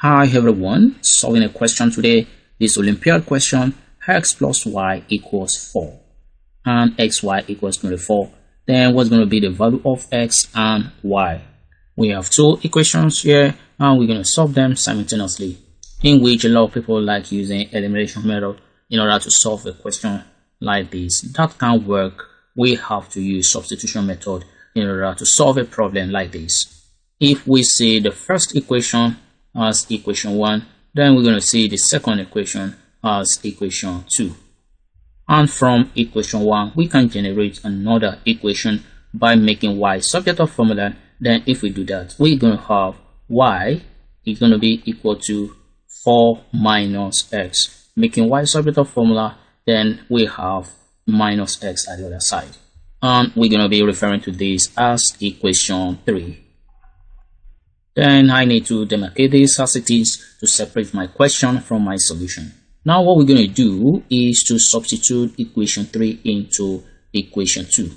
Hi everyone, solving a question today. This Olympiad question, x plus y equals 4 and xy equals 24. Then what's going to be the value of x and y? We have two equations here and we're going to solve them simultaneously in which a lot of people like using elimination method in order to solve a question like this. That can't work. We have to use substitution method in order to solve a problem like this. If we see the first equation as equation 1, then we're going to see the second equation as equation 2. And from equation 1, we can generate another equation by making y subject of formula. Then if we do that, we're going to have y is going to be equal to 4 minus x. Making y subject of formula, then we have minus x at the other side. And we're going to be referring to this as equation 3. Then I need to demarcate this as it is to separate my question from my solution. Now what we're going to do is to substitute equation 3 into equation 2.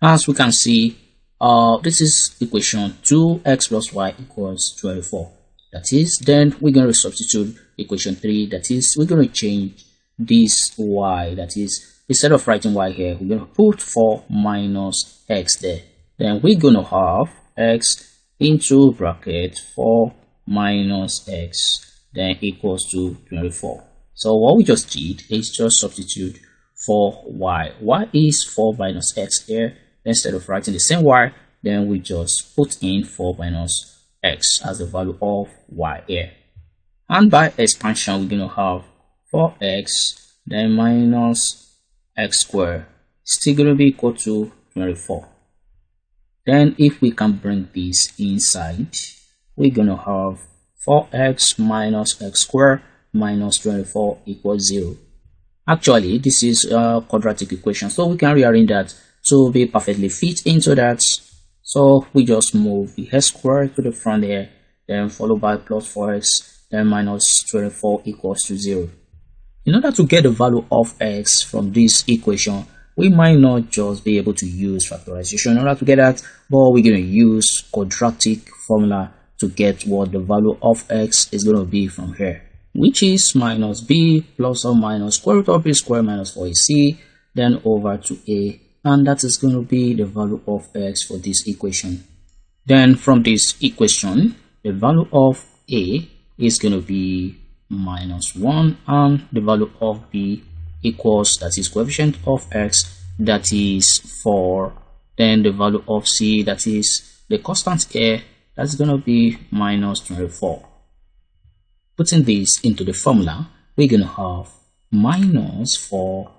As we can see, uh, this is equation 2x plus y equals 24. That is, then we're going to substitute equation 3. That is, we're going to change this y. That is, instead of writing y here, we're going to put 4 minus x there. Then we're going to have x into bracket 4 minus x then equals to 24 so what we just did is just substitute for y. Y is 4 minus x here instead of writing the same y then we just put in 4 minus x as the value of y here. And by expansion we're going to have 4x then minus x squared still going to be equal to 24 then if we can bring this inside, we're to have 4x minus x squared minus 24 equals 0. Actually, this is a quadratic equation, so we can rearrange that to be perfectly fit into that. So we just move the x squared to the front here, then followed by plus 4x, then minus 24 equals to 0. In order to get the value of x from this equation, we might not just be able to use factorization in order to get that, but we're going to use quadratic formula to get what the value of x is going to be from here, which is minus b plus or minus square root of b squared minus 4ac, then over to a, and that is going to be the value of x for this equation. Then from this equation, the value of a is going to be minus 1 and the value of b equals that is coefficient of x that is 4 then the value of c that is the constant a that's going to be minus 24 putting this into the formula we're going to have minus 4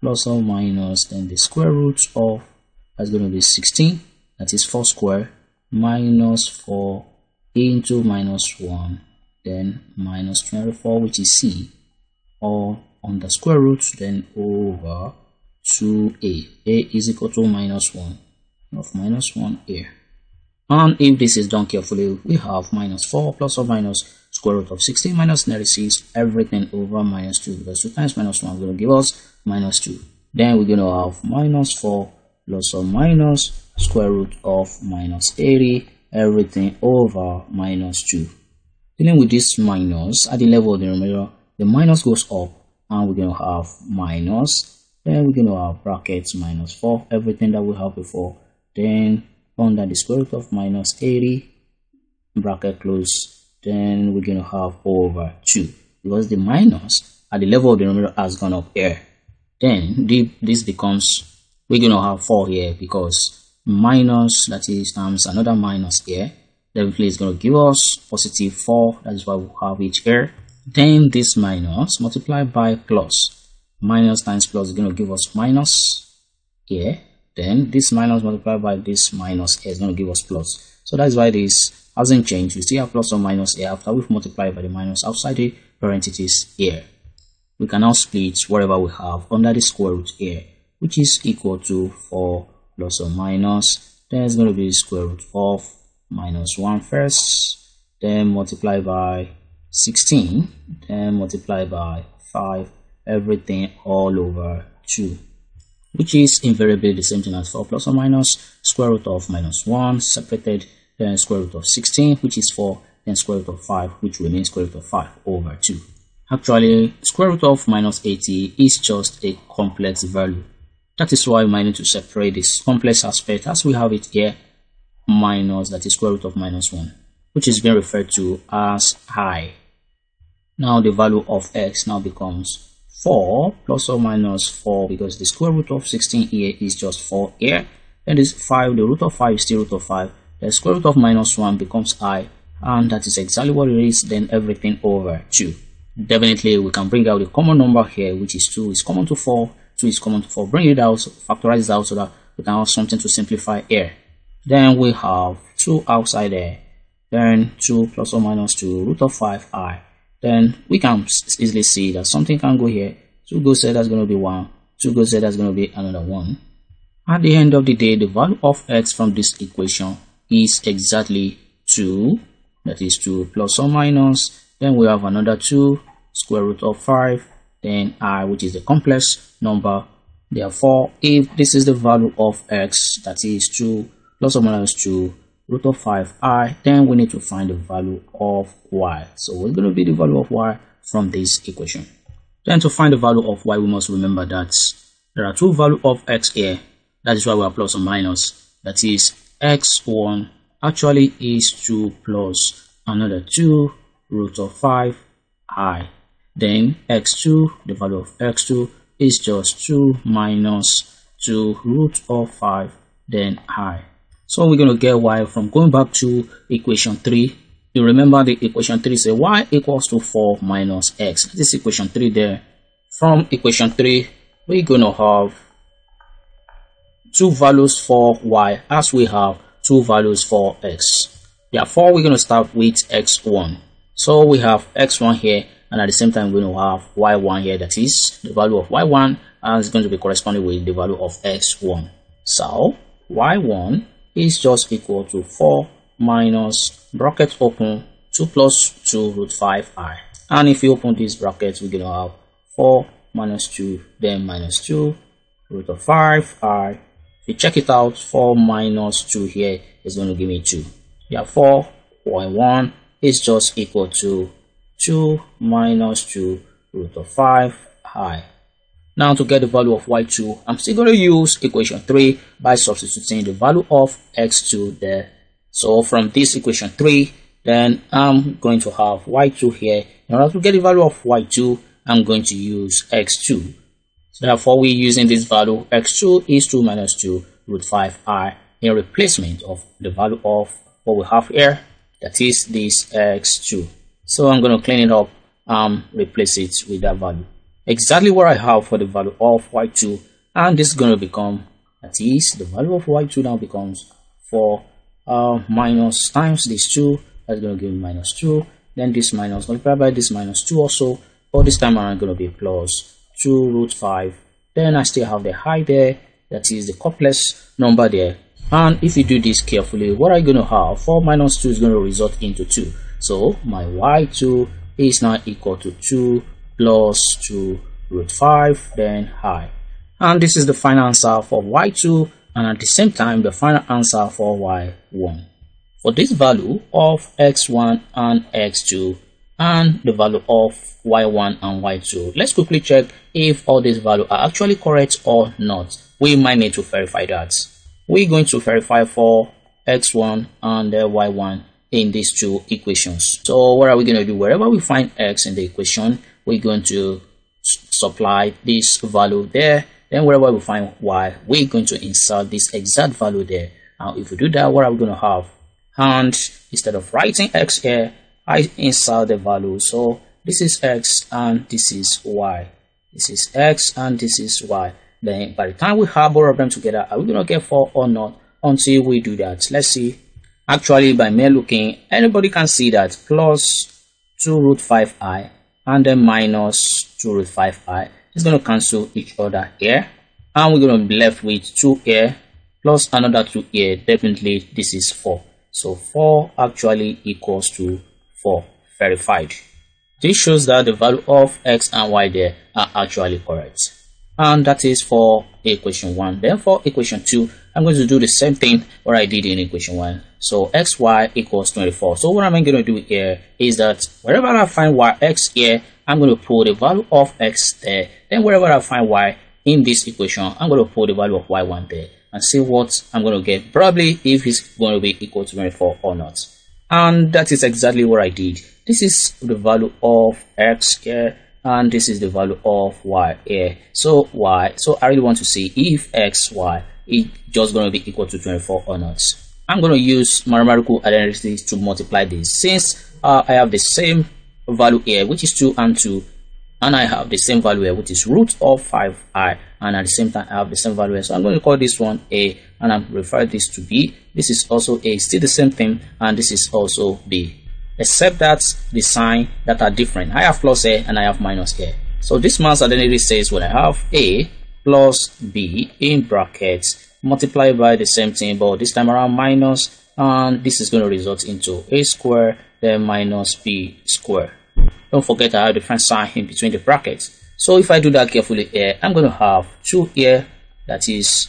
plus or minus then the square root of that's going to be 16 that is 4 square minus 4 into minus 1 then minus 24 which is c or on the square root then over 2a a. Is equal to minus 1 of minus 1 here and if this is done carefully we have minus 4 plus or minus square root of 16 minus 96 everything over minus 2 because 2 times minus 1 will give us minus 2 then we're going to have minus 4 plus or minus square root of minus 80 everything over minus 2 dealing with this minus at the level of the numerator the minus goes up and we're going to have minus then we're going to have brackets minus 4 everything that we have before. Then under the square root of minus 80 bracket close then we're going to have over 2 because the minus at the level of the numerator has gone up here. Then the, this becomes we're going to have 4 here because minus that is times another minus here definitely is going to give us positive 4 that's why we have it here then this minus multiplied by plus. Minus times plus is going to give us minus here then this minus multiplied by this minus here is going to give us plus. So that's why this hasn't changed. We still have plus or minus here after we've multiplied by the minus outside the parentheses here we can now split whatever we have under the square root here which is equal to 4 plus or minus. Then it's going to be square root of minus 1 first. Then multiply by 16 then multiply by 5 everything all over 2 which is invariably the same thing as 4 plus or minus square root of minus 1 separated then square root of 16 which is 4 then square root of 5 which mean square root of 5 over 2 actually square root of minus 80 is just a complex value. That is why we might need to separate this complex aspect as we have it here minus that is square root of minus 1 which is being referred to as i now the value of x now becomes 4 plus or minus 4 because the square root of 16 here is just 4 here. And this 5 the root of 5 is still root of 5 the square root of minus 1 becomes i and that is exactly what it is then everything over 2 definitely we can bring out the common number here which is 2 is common to 4 2 is common to 4 bring it out factorize it out so that we can have something to simplify here. Then we have 2 outside there. Then 2 plus or minus 2 root of 5 i then we can easily see that something can go here. 2 goes there that's going to be 1 2 goes there that's going to be another 1 at the end of the day the value of x from this equation is exactly 2 that is 2 plus or minus. Then we have another 2 square root of 5 then i which is the complex number. Therefore if this is the value of x that is 2 plus or minus 2 root of 5i then we need to find the value of y. So what's going to be the value of y from this equation? Then to find the value of y we must remember that there are two values of x here. That is why we are plus or minus. That is x1 actually is 2 plus another 2 root of 5 i. Then x2 the value of x2 is just 2 minus 2 root of 5 then i so we're going to get y from going back to equation 3. You remember the equation 3 say y equals to 4 minus x. This equation 3 there. From equation 3, we're going to have two values for y as we have two values for x. Therefore, we're going to start with x1. So we have x1 here and at the same time we're going to have y1 here that is the value of y1 and it's going to be corresponding with the value of x1. So y1 is just equal to 4 minus bracket open 2 plus 2 root 5i. And if you open these brackets, we're to have 4 minus 2, then minus 2 root of 5i. If you check it out, 4 minus 2 here is going to give me 2. yeah y1 is just equal to 2 minus 2 root of 5i. Now to get the value of y2, I'm still going to use equation 3 by substituting the value of x2 there. So from this equation 3, then I'm going to have y2 here. In order to get the value of y2, I'm going to use x2. So therefore, we're using this value x2 is 2 minus 2 root 5i in replacement of the value of what we have here, that is this x2. So I'm going to clean it up and replace it with that value exactly what I have for the value of y2 and this is going to become that is the value of y2 now becomes 4 uh, minus times this 2 that's going to give me minus 2 then this minus multiplied by this minus 2 also but this time around going to be plus 2 root 5 then I still have the high there that is the complex number there. And if you do this carefully what are you going to have 4 minus 2 is going to result into 2 so my y2 is now equal to 2 plus 2 root 5 then i and this is the final answer for y2 and at the same time the final answer for y1 for this value of x1 and x2 and the value of y1 and y2 let's quickly check if all these values are actually correct or not. We might need to verify that. We're going to verify for x1 and y1 in these two equations. So what are we going to do? Wherever we find x in the equation we're going to supply this value there. Then wherever we find y we're going to insert this exact value there. Now if we do that what are we going to have? And instead of writing x here i insert the value. So this is x and this is y. This is x and this is y. Then by the time we have both of them together are we going to get 4 or not until we do that? Let's see. Actually by mere looking anybody can see that plus 2 root 5i and then minus 2 root 5i is going to cancel each other here. And we're going to be left with 2 here plus another 2 here. Definitely this is 4 so 4 actually equals to 4 verified. This shows that the value of x and y there are actually correct. And that is for equation 1 then for equation 2 i'm going to do the same thing what i did in equation 1 So xy equals 24. So what I'm going to do here is that wherever I find y x here, I'm going to put the value of x there. Then wherever I find y in this equation, I'm going to put the value of y1 there and see what I'm going to get. Probably if it's going to be equal to 24 or not. And that is exactly what I did. This is the value of x here and this is the value of y here. So y, so I really want to see if x, y is just going to be equal to 24 or not. I'm going to use mathematical identities to multiply this. Since uh, I have the same value here which is 2 and 2 and I have the same value here which is root of 5i and at the same time I have the same value here. So I'm going to call this one a and I'm refer this to b. This is also a still the same thing and this is also b. Except that the sign that are different. I have plus a and I have minus a. So this mass identity says when I have a plus b in brackets multiplied by the same thing but this time around minus and this is going to result into a square then minus b square. Don't forget I have the different sign in between the brackets. So if I do that carefully here I'm going to have 2 here that is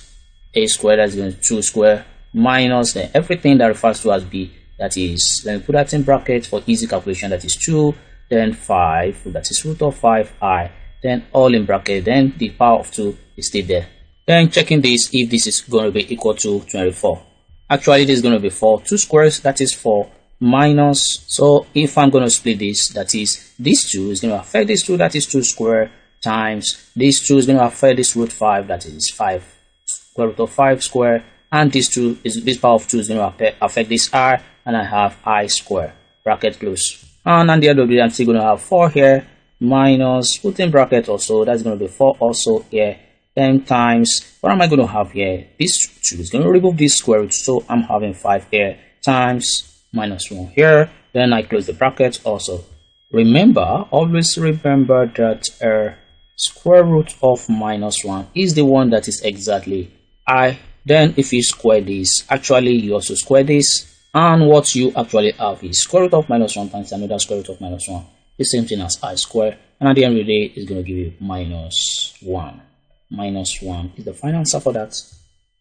a square that's going to 2 square minus then everything that refers to as b that is me put that in brackets for easy calculation that is 2 then 5 that is root of 5i then all in bracket then the power of 2 is still there then checking this if this is going to be equal to 24. Actually, this is going to be 4. 2 squares, that is 4 minus. So if I'm going to split this, that is this 2 is going to affect this 2, that is 2 square times this 2 is going to affect this root 5, that is 5 square root of 5 square. And this 2 is this power of 2 is going to affect this r, and I have i square. Bracket close. And on the other way, I'm still going to have 4 here minus, put in bracket also, that's going to be 4 also here 10 times. What am I going to have here? This 2 is going to remove this square root so I'm having 5 here times minus 1 here. Then I close the bracket also. Remember always remember that uh, square root of minus 1 is the one that is exactly i. Then if you square this actually you also square this. And what you actually have is square root of minus 1 times another square root of minus 1 the same thing as i square. And at the end of the day it's going to give you minus 1 minus 1 is the final answer for that.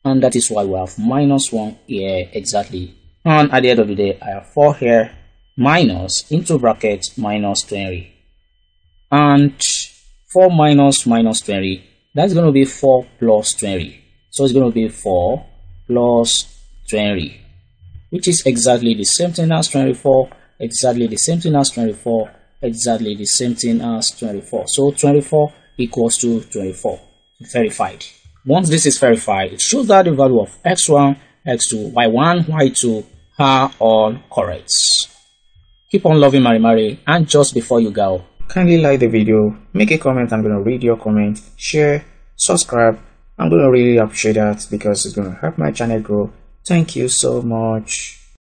And that is why we have minus 1 here exactly. And at the end of the day I have 4 here minus into brackets minus 20 and 4 minus minus 20 that's going to be 4 plus 20 so it's going to be 4 plus 20 which is exactly the same thing as 24 exactly the same thing as 24 exactly the same thing as 24 so 24 equals to 24 verified. Once this is verified, it shows that the value of x1, x2, y1, y2 are all correct. Keep on loving Mari Mari and just before you go, kindly like the video, make a comment, I'm going to read your comment, share, subscribe. I'm going to really appreciate that because it's going to help my channel grow. Thank you so much.